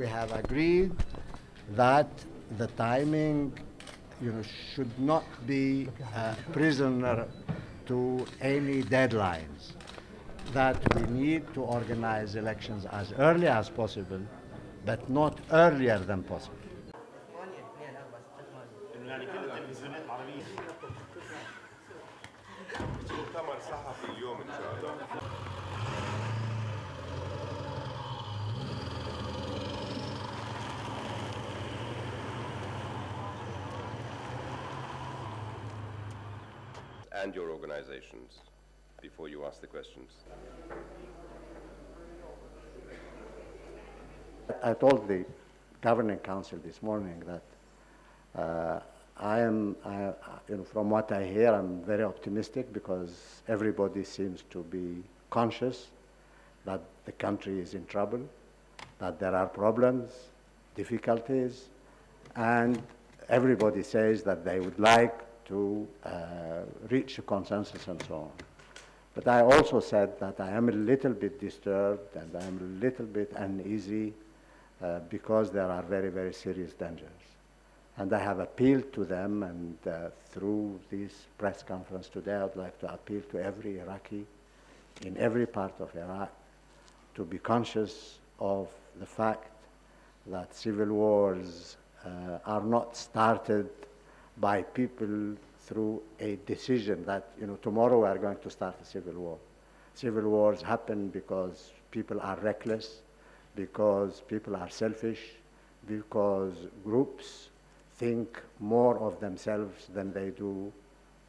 We have agreed that the timing, you know, should not be a prisoner to any deadlines. That we need to organize elections as early as possible, but not earlier than possible. انه يعني كل التلفزيونات العربيه مؤتمر صحفي اليوم ان شاء الله and your organizations before you ask the questions. I told the governing council this morning that uh, I am, I, you know, from what I hear, I'm very optimistic because everybody seems to be conscious that the country is in trouble, that there are problems, difficulties, and everybody says that they would like to uh, reach a consensus and so on. But I also said that I am a little bit disturbed and I am a little bit uneasy uh, because there are very, very serious dangers. And I have appealed to them, and uh, through this press conference today, I would like to appeal to every Iraqi in every part of Iraq to be conscious of the fact that civil wars uh, are not started by people through a decision that, you know, tomorrow we are going to start a civil war. Civil wars happen because people are reckless, because people are selfish, because groups think more of themselves than they do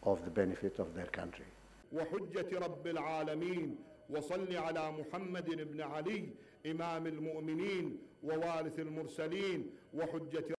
of the benefit of their country. وحجة رب العالمين وصل على محمد بن علي إمام المؤمنين ووارث المرسلين وحجة